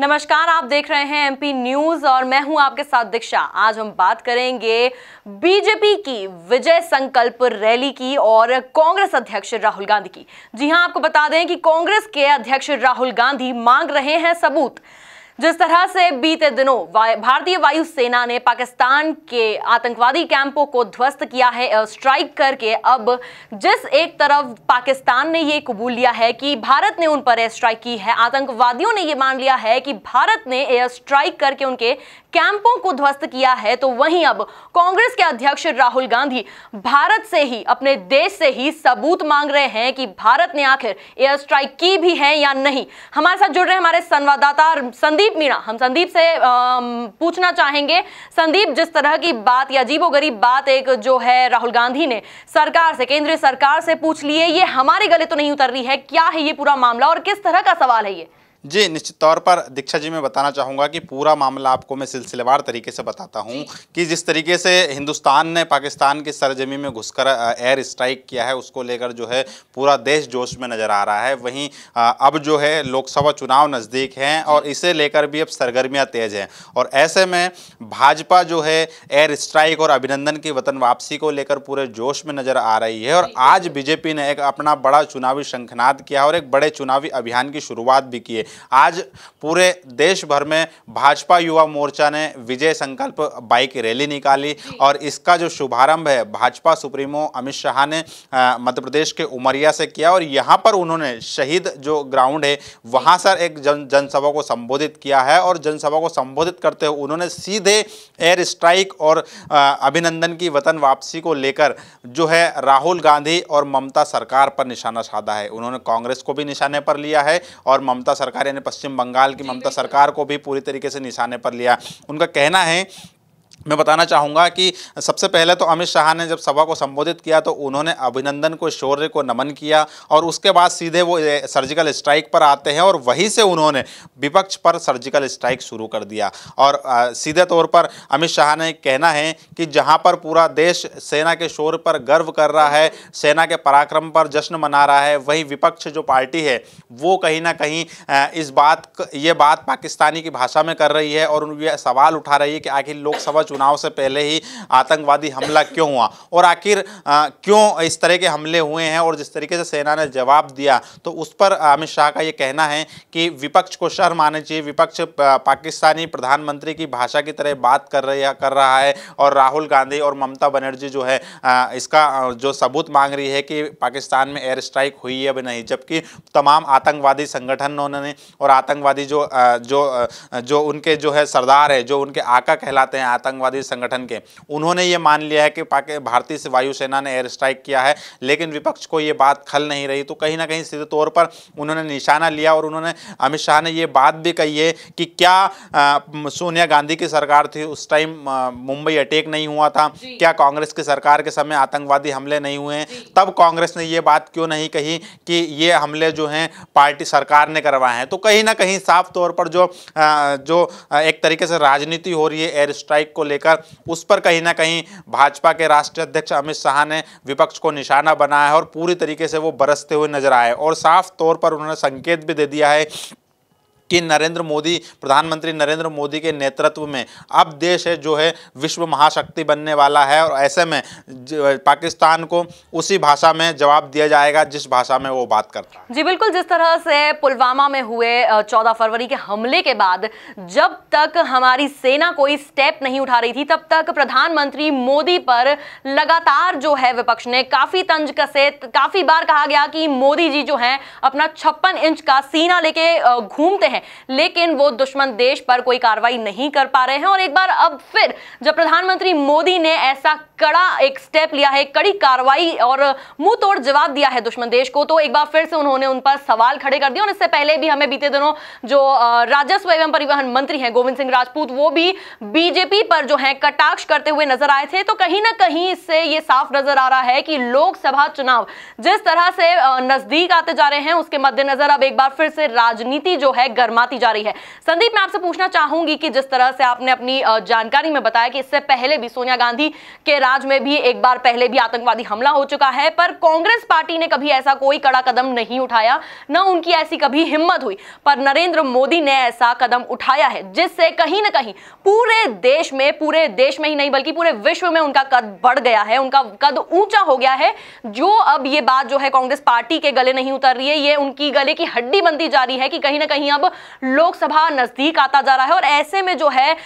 नमस्कार, आप देख रहे हैं एमपी न्यूज़ और मैं हूँ आपके साथ दीक्षा। आज हम बात करेंगे बीजेपी की विजय संकल्प रैली की और कांग्रेस अध्यक्ष राहुल गांधी की। जी हाँ, आपको बता दें कि कांग्रेस के अध्यक्ष राहुल गांधी मांग रहे हैं सबूत। जिस तरह से बीते दिनों भारतीय वायुसेना ने पाकिस्तान के आतंकवादी कैंपों को ध्वस्त किया है स्ट्राइक करके, अब जिस एक तरफ़ पाकिस्तान ने ये कबूल लिया है कि भारत ने उन पर एयर स्ट्राइक की है, आतंकवादियों ने ये मान लिया है कि भारत ने एयर स्ट्राइक करके उनके कैंपों को ध्वस्त किया है तो वहीं अब कांग्रेस के अध्यक्ष राहुल गांधी भारत से ही, अपने देश से ही सबूत मांग रहे हैं कि भारत ने आखिर एयर स्ट्राइक की भी है या नहीं। हमारे साथ जुड़ रहे हमारे संवाददाता संदीप संदीप मीणा, हम संदीप से पूछना चाहेंगे, संदीप, जिस तरह की बात, या अजीबो गरीब बात एक जो है राहुल गांधी ने सरकार से, केंद्रीय सरकार से पूछ लिए ये हमारे गले तो नहीं उतर रही है, क्या है ये पूरा मामला और किस तरह का सवाल है ये? जी निश्चित तौर पर दीक्षा जी मैं बताना चाहूँगा कि पूरा मामला आपको मैं सिलसिलेवार तरीके से बताता हूँ कि जिस तरीके से हिंदुस्तान ने पाकिस्तान की सरजमी में घुसकर एयर स्ट्राइक किया है उसको लेकर जो है पूरा देश जोश में नज़र आ रहा है। वहीं अब जो है लोकसभा चुनाव नज़दीक हैं और इसे लेकर भी अब सरगर्मियाँ तेज़ हैं। और ऐसे में भाजपा जो है एयर स्ट्राइक और अभिनंदन की वतन वापसी को लेकर पूरे जोश में नज़र आ रही है और आज बीजेपी ने एक अपना बड़ा चुनावी शंखनाद किया और एक बड़े चुनावी अभियान की शुरुआत भी की है। आज पूरे देश भर में भाजपा युवा मोर्चा ने विजय संकल्प बाइक रैली निकाली और इसका जो शुभारंभ है भाजपा सुप्रीमो अमित शाह ने मध्य प्रदेश के उमरिया से किया और यहाँ पर उन्होंने शहीद जो ग्राउंड है वहाँ सर एक जन जनसभा को संबोधित किया है और जनसभा को संबोधित करते हुए उन्होंने सीधे एयर स्ट्राइक और अभिनंदन की वतन वापसी को लेकर जो है राहुल गांधी और ममता सरकार पर निशाना साधा है। उन्होंने कांग्रेस को भी निशाने पर लिया है और ममता सरकार सरकार यानी पश्चिम बंगाल की ममता सरकार को भी पूरी तरीके से निशाने पर लिया। उनका कहना है मैं बताना चाहूँगा कि सबसे पहले तो अमित शाह ने जब सभा को संबोधित किया तो उन्होंने अभिनंदन को, शौर्य को नमन किया और उसके बाद सीधे वो सर्जिकल स्ट्राइक पर आते हैं और वहीं से उन्होंने विपक्ष पर सर्जिकल स्ट्राइक शुरू कर दिया। और सीधे तौर पर अमित शाह ने कहना है कि जहाँ पर पूरा देश सेना के शौर्य पर गर्व कर रहा है, सेना के पराक्रम पर जश्न मना रहा है, वहीं विपक्ष जो पार्टी है, वो कहीं ना कहीं इस बात ये बात पाकिस्तानी की भाषा में कर रही है और ये सवाल उठा रही है कि आखिर लोकसभा चुनाव से पहले ही आतंकवादी हमला क्यों हुआ? और आखिर क्यों इस तरह के हमले हुए हैं और जिस तरीके से सेना ने जवाब दिया? तो उस पर अमित शाह का ये कहना है कि विपक्ष को शर्म आना चाहिए। विपक्ष पाकिस्तानी प्रधानमंत्री की भाषा की तरह बात कर रही कर रहा है और राहुल गांधी और ममता बनर्जी जो है इसका जो सबूत मांग रही है कि पाकिस्तान में एयर स्ट्राइक हुई है अभी नहीं, जबकि तमाम आतंकवादी संगठनों ने और आतंकवादी जो जो जो उनके जो है सरदार है, जो उनके आका कहलाते हैं आतंक आतंकवादी संगठन के। उन्होंने ये मान लिया है कि भारतीय वायुसेना ने एयर स्ट्राइक किया है लेकिन विपक्ष को ये बात खल नहीं रही। तो कहीं ना कहीं सीधे तौर पर उन्होंने निशाना लिया और उन्होंने अमित शाह ने ये बात भी कही है कि क्या सोनिया गांधी की सरकार थी उस टाइम मुंबई अटैक नहीं हुआ था। क्या कांग्रेस की सरकार के समय आतंकवादी हमले नहीं हुए तब कांग्रेस ने ये बात क्यों नहीं कही कि ये हमले जो हैं पार्टी सरकार ने करवाए हैं? तो कहीं ना कहीं साफ़ तौर पर जो जो एक तरीके से राजनीति हो रही है एयर स्ट्राइक को लेकर उस पर कहीं ना कहीं भाजपा के राष्ट्रीय अध्यक्ष अमित शाह ने विपक्ष को निशाना बनाया है और पूरी तरीके से वो बरसते हुए नज़र आए और साफ़ तौर पर उन्होंने संकेत भी दे दिया है कि नरेंद्र मोदी, प्रधानमंत्री नरेंद्र मोदी के नेतृत्व में अब देश है जो है विश्व महाशक्ति बनने वाला है और ऐसे में पाकिस्तान को उसी भाषा में जवाब दिया जाएगा जिस भाषा में वो बात करता है। जी, बिल्कुल, जिस तरह से पुलवामा में हुए 14 फरवरी के हमले के बाद जब तक हमारी सेना कोई स्टेप नहीं उठा रही थी, तब तक प्रधानमंत्री मोदी पर लगातार जो है विपक्ष ने काफ़ी तंज कसे काफ़ी बार कहा गया कि मोदी जी जो है, अपना छप्पन इंच का सीना लेके घूमते हैं। हैं लेकिन वो दुश्मन देश पर कोई कार्रवाई नहीं कर पा रहे हैं। और एक बार अब फिर जब प्रधानमंत्री मोदी ने ऐसा कड़ा एक स्टेप लिया है, कड़ी कार्रवाई और मुँह तोड़ जवाब दिया है दुश्मन देश को तो एक बार फिर से उन्होंने उन पर सवाल खड़े कर दिए। और इससे पहले भी हमें बीते दिनों जो राजस्व एवं परिवहन मंत्री हैं गोविंद सिंह राजपूत, वो भी बीजेपी पर जो है कटाक्ष करते हुए नज़र आए थे। तो कहीं ना कहीं इससे ये साफ़ नज़र आ रहा है कि लोकसभा चुनाव जिस तरह से नज़दीक आते जा रहे हैं, उसके मद्देनजर अब एक बार फिर से राजनीति जो है गर्म गरमाती जा रही है। संदीप, मैं आपसे पूछना चाहूँगी कि जिस तरह से आपने अपनी जानकारी में बताया कि इससे पहले भी सोनिया गांधी के राज में भी एक बार पहले भी आतंकवादी हमला हो चुका है, पर कांग्रेस पार्टी ने कभी ऐसा कोई कड़ा कदम नहीं उठाया, न उनकी ऐसी कभी हिम्मत हुई, पर नरेंद्र मोदी ने ऐसा कदम उठाया है, जिससे कहीं ना कहीं पूरे देश में, पूरे देश में ही नहीं, बल्कि पूरे विश्व में उनका कद बढ़ गया है, उनका कद ऊँचा हो गया है, जो अब ये बात जो है कांग्रेस पार्टी के गले नहीं उतर रही है, ये उनकी गले की हड्डी बनती जा रही है कि कहीं ना कहीं अब लोकसभा नज़दीक आता जा रहा है और ऐसे में जो है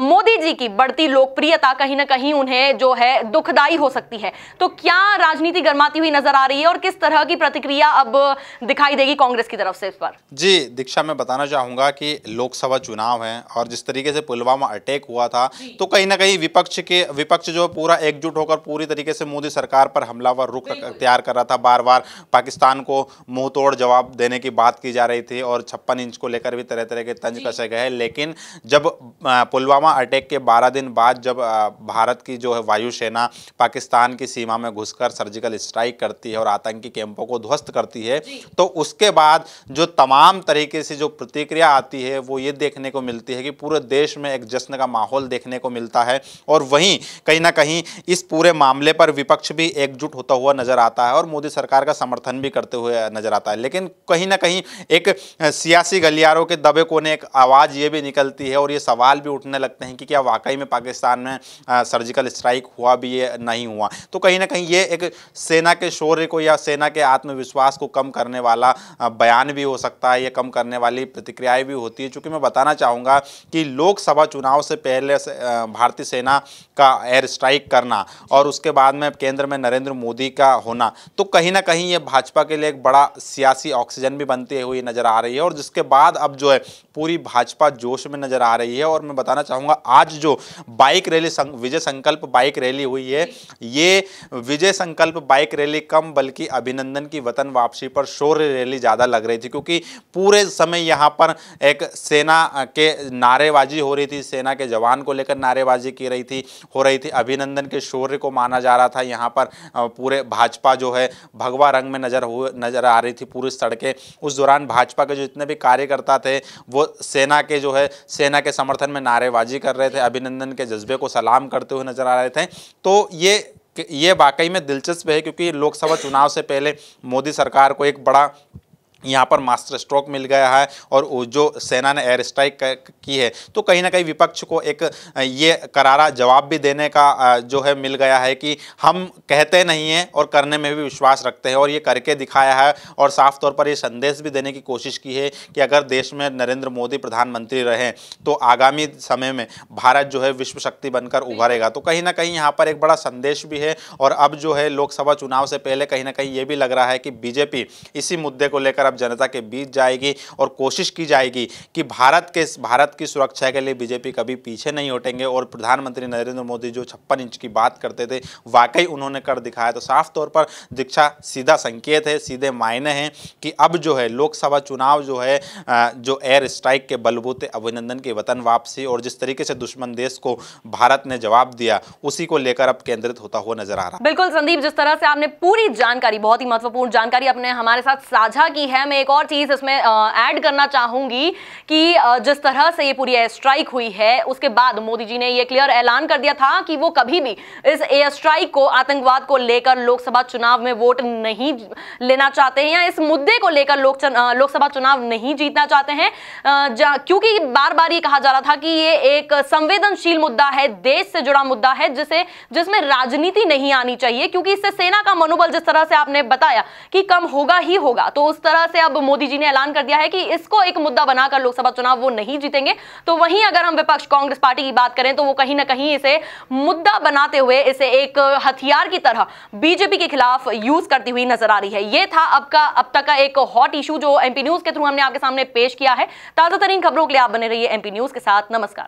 मोदी जी की बढ़ती लोकप्रियता कहीं ना कहीं उन्हें जो है दुखदाई हो सकती है। तो क्या राजनीति गर्माती हुई नज़र आ रही है और किस तरह की प्रतिक्रिया अब दिखाई देगी कांग्रेस की तरफ़ से इस पर जी दीक्षा मैं बताना चाहूँगा कि लोकसभा चुनाव है और जिस तरीके से पुलवामा अटैक हुआ था तो कहीं ना कहीं विपक्ष के विपक्ष जो पूरा एकजुट होकर पूरी तरीके से मोदी सरकार पर हमलावर रुख तैयार कर रहा था। बार बार पाकिस्तान को मुँह तोड़ जवाब देने की बात की जा रही थी और छप्पन इंच को लेकर भी तरह तरह के तंज कसे गए लेकिन जब पुलवामा अटैक के बारह दिन बाद जब भारत की जो है वायुसेना पाकिस्तान की सीमा में घुसकर सर्जिकल स्ट्राइक करती है और आतंकी कैंपों को ध्वस्त करती है तो उसके बाद जो तमाम तरीके से जो प्रतिक्रिया आती है वो ये देखने को मिलती है कि पूरे देश में एक जश्न का माहौल देखने को मिलता है और वहीं कहीं ना कहीं इस पूरे मामले पर विपक्ष भी एकजुट होता हुआ नज़र आता है और मोदी सरकार का समर्थन भी करते हुए नज़र आता है। लेकिन कहीं ना कहीं एक सियासी गलियारों के दबे कोने एक आवाज़ ये भी निकलती है और ये सवाल भी उठने लगते हैं कि क्या वाकई में पाकिस्तान में सर्जिकल स्ट्राइक हुआ भी ये नहीं हुआ? तो कहीं ना कहीं ये एक सेना के शौर्य को या सेना के आत्मविश्वास को कम करने वाला बयान भी हो सकता है, या कम करने वाली प्रतिक्रियाएँ भी होती है। चूँकि मैं बताना चाहूँगा कि लोकसभा चुनाव से पहले भारतीय सेना का एयर स्ट्राइक करना और उसके बाद में केंद्र में नरेंद्र मोदी का होना तो कहीं ना कहीं ये भाजपा के लिए एक बड़ा सियासी ऑक्सीजन भी बनती हुई नज़र आ रही है और जिसके बाद अब जो है पूरी भाजपा जोश में नज़र आ रही है और मैं बताना चाहूँगा, आज जो बाइक रैली विजय संकल्प बाइक रैली हुई है, ये विजय संकल्प बाइक रैली कम बल्कि अभिनंदन की वतन वापसी पर शौर्य रैली ज़्यादा लग रही थी, क्योंकि पूरे समय यहाँ पर एक सेना के नारेबाजी हो रही थी, सेना के जवान को लेकर नारेबाजी की रही थी, हो रही थी, अभिनंदन के शौर्य को माना जा रहा था, यहाँ पर पूरे भाजपा जो है भगवा रंग में नज़र हुए, नज़र आ रही थी पूरी सड़कें। उस दौरान भाजपा के जो जितने भी कार्यकर्ता थे, वो सेना के जो है, सेना के समर्थन में नारेबाजी कर रहे थे, अभिनंदन के जज्बे को सलाम करते हुए नज़र आ रहे थे। तो ये ये वाकई में दिलचस्प है, क्योंकि लोकसभा चुनाव से पहले मोदी सरकार को एक बड़ा यहाँ पर मास्टर स्ट्रोक मिल गया है और जो सेना ने एयर स्ट्राइक की है तो कहीं ना कहीं विपक्ष को एक, ये करारा जवाब भी देने का जो है मिल गया है कि हम कहते नहीं हैं और करने में भी विश्वास रखते हैं और ये करके दिखाया है और साफ़ तौर पर ये संदेश भी देने की कोशिश की है कि अगर देश में नरेंद्र मोदी प्रधानमंत्री रहें तो आगामी समय में भारत जो है विश्व शक्ति बनकर उभरेगा। तो कहीं ना कहीं यहाँ पर एक बड़ा संदेश भी है और अब जो है लोकसभा चुनाव से पहले कहीं ना कहीं ये भी लग रहा है कि बीजेपी इसी मुद्दे को लेकर अब जनता के बीच जाएगी और कोशिश की जाएगी कि भारत के, भारत की सुरक्षा के लिए बीजेपी कभी पीछे नहीं हटेंगे। और प्रधानमंत्री नरेंद्र मोदी जो छप्पन इंच की बात करते थे, वाकई उन्होंने कर दिखाया। तो साफ़ तौर पर दीक्षा सीधा संकेत है, सीधे मायने हैं कि अब जो है, लोकसभा चुनाव जो है जो एयर स्ट्राइक के बलबूते अभिनंदन की वतन वापसी और जिस तरीके से दुश्मन देश को भारत ने जवाब दिया, उसी को लेकर अब केंद्रित होता हुआ नज़र आ रहा बिल्कुल, संदीप, जिस तरह से आपने पूरी जानकारी, बहुत ही महत्वपूर्ण जानकारी अपने हमारे साथ साझा की है मैं एक और चीज़ इसमें ऐड करना चाहूँगी कि जिस तरह से ये पूरी एयर स्ट्राइक हुई है, उसके बाद मोदी जी ने ये क्लियर ऐलान कर दिया था कि वो कभी भी इस एयर स्ट्राइक को, आतंकवाद को लेकर लोकसभा चुनाव में वोट नहीं लेना चाहते हैं या इस मुद्दे को लेकर लोक लोकसभा चुनाव नहीं जीतना चाहते हैं। क्योंकि बार बार ये कहा जा रहा था कि ये एक संवेदनशील मुद्दा है, देश से जुड़ा मुद्दा है, जिसे, जिसमें राजनीति नहीं आनी चाहिए, क्योंकि इससे सेना का मनोबल जिस तरह से आपने बताया कि कम होगा ही होगा तो उस तरह से अब मोदी जी ने ऐलान कर दिया है कि इसको एक मुद्दा बनाकर लोकसभा चुनाव वो नहीं जीतेंगे। तो वहीं अगर हम विपक्ष कांग्रेस पार्टी की बात करें तो वो कहीं ना कहीं इसे मुद्दा बनाते हुए इसे एक हथियार की तरह बीजेपी के खिलाफ यूज़ करती हुई नज़र आ रही है। ये था अब का, अब तक का एक हॉट इशू जो एमपी न्यूज़ के थ्रू हमने आपके सामने पेश किया है। ताज़ा खबरों के लिए आप बने रहिए एमपी न्यूज़ के साथ। नमस्कार।